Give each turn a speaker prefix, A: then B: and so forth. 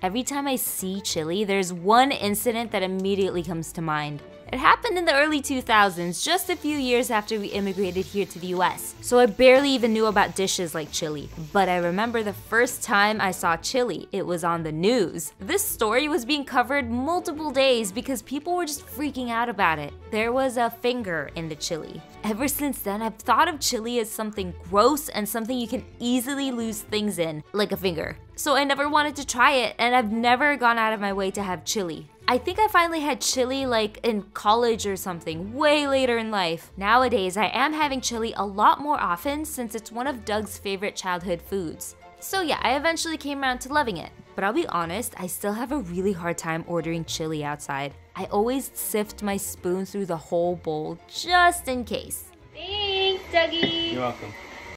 A: Every time I see chili, there's one incident that immediately comes to mind. It happened in the early 2000s, just a few years after we immigrated here to the US, so I barely even knew about dishes like chili. But I remember the first time I saw chili, it was on the news. This story was being covered multiple days because people were just freaking out about it. There was a finger in the chili. Ever since then, I've thought of chili as something gross and something you can easily lose things in, like a finger. So I never wanted to try it, and I've never gone out of my way to have chili. I think I finally had chili like in college or something, way later in life. Nowadays, I am having chili a lot more often since it's one of Doug's favorite childhood foods. So yeah, I eventually came around to loving it. But I'll be honest, I still have a really hard time ordering chili outside. I always sift my spoon through the whole bowl just in case. Thanks, Dougie!
B: You're welcome.